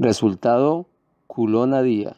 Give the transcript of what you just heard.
Resultado, culona día.